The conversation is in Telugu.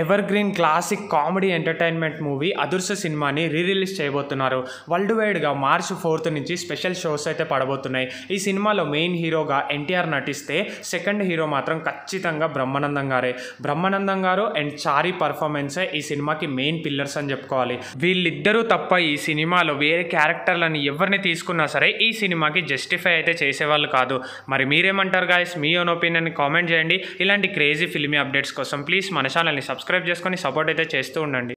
Evergreen classic comedy entertainment movie Adhurs సినిమాని రీ రిలీజ్ చేయబోతున్నారు. వరల్డ్ వైడ్గా మార్చ్ ఫోర్త్ నుంచి స్పెషల్ షోస్ అయితే పడబోతున్నాయి. ఈ సినిమాలో మెయిన్ హీరోగా ఎన్టీఆర్ నటిస్తే సెకండ్ హీరో మాత్రం ఖచ్చితంగా బ్రహ్మానందం గారే. బ్రహ్మానందం గారు అండ్ చారీ పర్ఫార్మెన్సే ఈ సినిమాకి మెయిన్ పిల్లర్స్ అని చెప్పుకోవాలి. వీళ్ళిద్దరూ తప్ప ఈ సినిమాలో వేరే క్యారెక్టర్లను ఎవరిని తీసుకున్నా సరే ఈ సినిమాకి జస్టిఫై అయితే చేసేవాళ్ళు కాదు. మరి మీరేమంటారు గాయస్ మీ ఓన్ ఒపీనియన్ కామెంట్ చేయండి. ఇలాంటి క్రేజీ ఫిల్మీ అప్డేట్స్ కోసం ప్లీజ్ మన ఛానల్ని సబ్స్క్రైబ్ చేసుకొని సపోర్ట్ అయితే చేస్తూ ఉండండి.